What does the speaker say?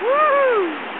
Woo!